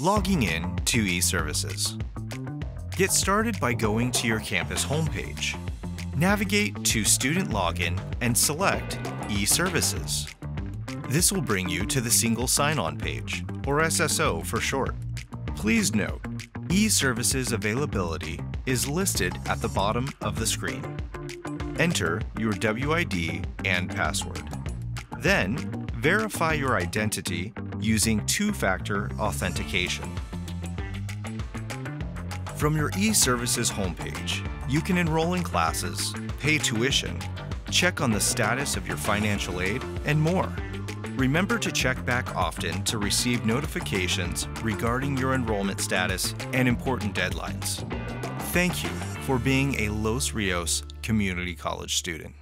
Logging in to eServices. Get started by going to your campus homepage. Navigate to Student Login and select eServices. This will bring you to the Single Sign-On page, or SSO for short. Please note, eServices availability is listed at the bottom of the screen. Enter your WID and password. Then, verify your identity using two-factor authentication. From your eServices homepage, you can enroll in classes, pay tuition, check on the status of your financial aid, and more. Remember to check back often to receive notifications regarding your enrollment status and important deadlines. Thank you for being a Los Rios Community College student.